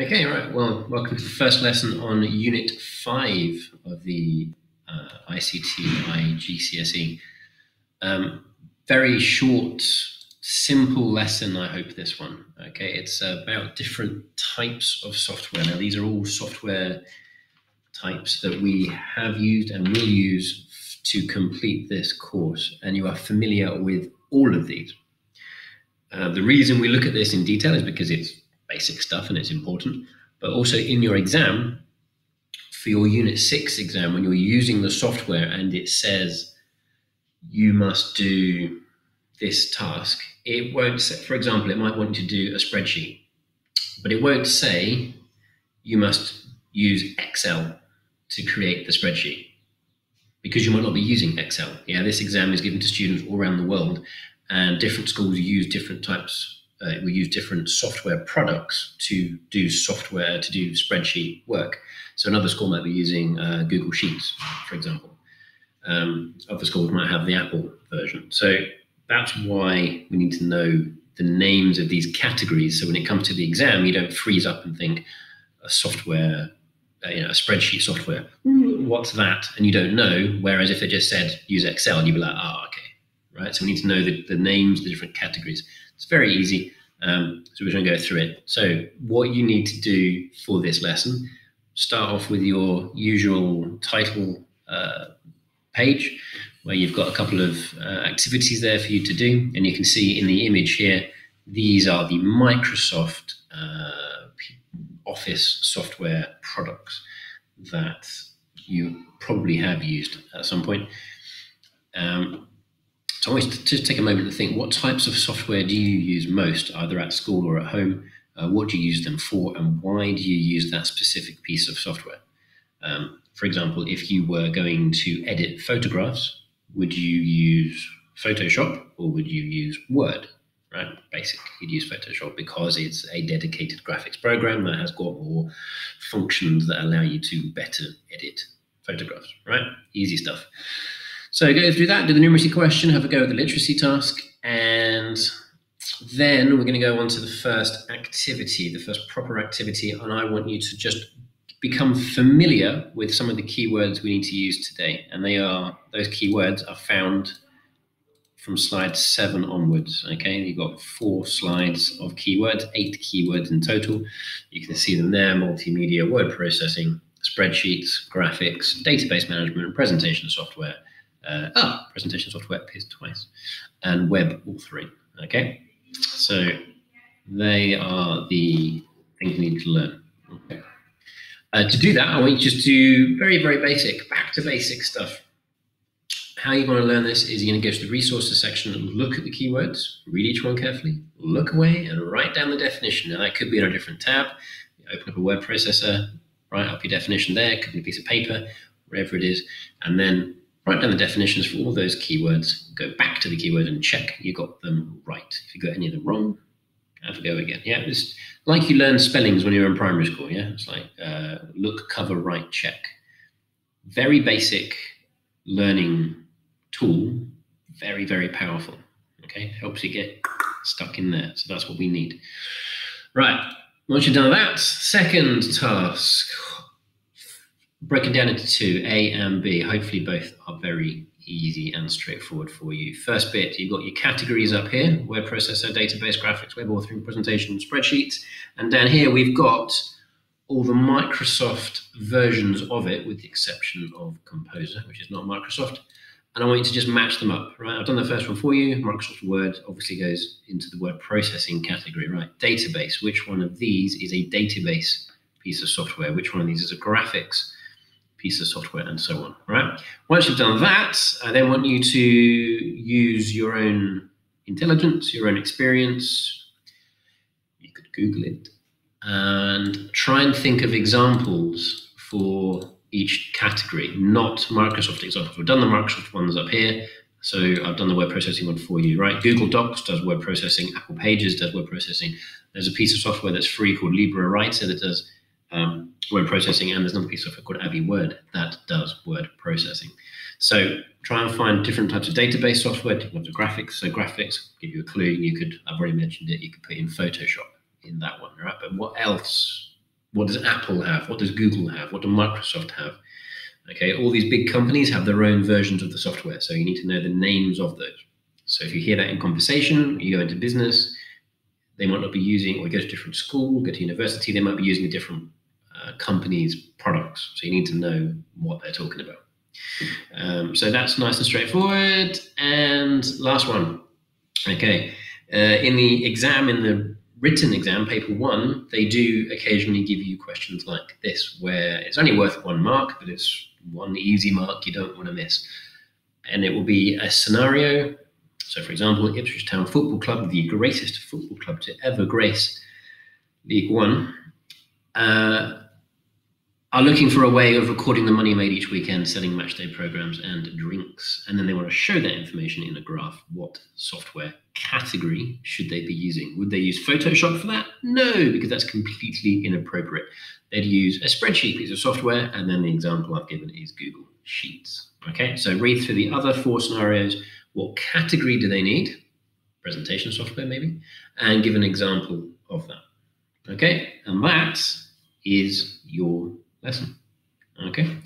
Okay, right. Well, welcome to the first lesson on Unit 5 of the uh, ICT GCSE. Um, very short, simple lesson, I hope, this one. Okay, it's about different types of software. Now, these are all software types that we have used and will use to complete this course, and you are familiar with all of these. Uh, the reason we look at this in detail is because it's basic stuff and it's important. But also in your exam, for your Unit 6 exam, when you're using the software and it says you must do this task, it won't say, for example, it might want you to do a spreadsheet, but it won't say you must use Excel to create the spreadsheet because you might not be using Excel. Yeah, this exam is given to students all around the world, and different schools use different types uh, we use different software products to do software to do spreadsheet work. So another school might be using uh, Google Sheets, for example. Um, other schools might have the Apple version. So that's why we need to know the names of these categories. So when it comes to the exam, you don't freeze up and think a software, uh, you know, a spreadsheet software. What's that? And you don't know. Whereas if they just said use Excel, you'd be like, oh, okay, right. So we need to know the, the names, the different categories. It's very easy. Um, so we're going to go through it. So what you need to do for this lesson, start off with your usual title uh, page where you've got a couple of uh, activities there for you to do. And you can see in the image here, these are the Microsoft uh, Office software products that you probably have used at some point. Um, so always just take a moment to think what types of software do you use most, either at school or at home? Uh, what do you use them for, and why do you use that specific piece of software? Um, for example, if you were going to edit photographs, would you use Photoshop or would you use Word? Right, basic. You'd use Photoshop because it's a dedicated graphics program that has got more functions that allow you to better edit photographs. Right, easy stuff. So go through that, do the numeracy question, have a go at the literacy task, and then we're going to go on to the first activity, the first proper activity, and I want you to just become familiar with some of the keywords we need to use today. And they are, those keywords are found from slide seven onwards. Okay, you've got four slides of keywords, eight keywords in total. You can see them there, multimedia, word processing, spreadsheets, graphics, database management, and presentation software, uh, ah, presentation software appears twice, and web authoring. Okay, so they are the things you need to learn. Okay. Uh, to do that, I want you just to very, very basic, back to basic stuff. How you're going to learn this is you're going to go to the resources section and look at the keywords, read each one carefully, look away, and write down the definition. Now, that could be in a different tab. You open up a word processor, write up your definition there, could be a piece of paper, whatever it is, and then write down the definitions for all those keywords, go back to the keyword and check you got them right. If you got any of them wrong, have a go again. Yeah, it's like you learn spellings when you're in primary school. Yeah, it's like uh, look, cover, write, check. Very basic learning tool, very, very powerful. Okay, helps you get stuck in there. So that's what we need. Right, once you've done that, second task it down into two, A and B. Hopefully, both are very easy and straightforward for you. First bit, you've got your categories up here web processor, database, graphics, web authoring, presentation, spreadsheets. And down here, we've got all the Microsoft versions of it, with the exception of Composer, which is not Microsoft. And I want you to just match them up, right? I've done the first one for you. Microsoft Word obviously goes into the word processing category, right? Database, which one of these is a database piece of software? Which one of these is a graphics piece of software and so on, right? Once you've done that, uh, I then want you to use your own intelligence, your own experience. You could Google it and try and think of examples for each category, not Microsoft examples. We've done the Microsoft ones up here. So I've done the web processing one for you, right? Google Docs does web processing. Apple Pages does web processing. There's a piece of software that's free called LibreWriter that does um, word processing, and there's another piece of software called AbiWord that does word processing. So try and find different types of database software, different types of graphics. So graphics give you a clue. You could, I've already mentioned it, you could put in Photoshop in that one, right? But what else What does Apple have? What does Google have? What does Microsoft have? Okay, all these big companies have their own versions of the software, so you need to know the names of those. So if you hear that in conversation, you go into business, they might not be using, or you go to different school, go to university, they might be using a different uh, company's products. So you need to know what they're talking about. Um, so that's nice and straightforward. And last one. Okay. Uh, in the exam, in the written exam, paper one, they do occasionally give you questions like this, where it's only worth one mark, but it's one easy mark you don't want to miss. And it will be a scenario. So, for example, Ipswich Town Football Club, the greatest football club to ever grace League One, uh, are looking for a way of recording the money made each weekend, selling matchday programs and drinks. And then they want to show that information in a graph. What software category should they be using? Would they use Photoshop for that? No, because that's completely inappropriate. They'd use a spreadsheet piece of software, and then the example I've given is Google Sheets. Okay, so read through the other four scenarios. What category do they need? Presentation software, maybe, and give an example of that. Okay, and that is your lesson. Okay.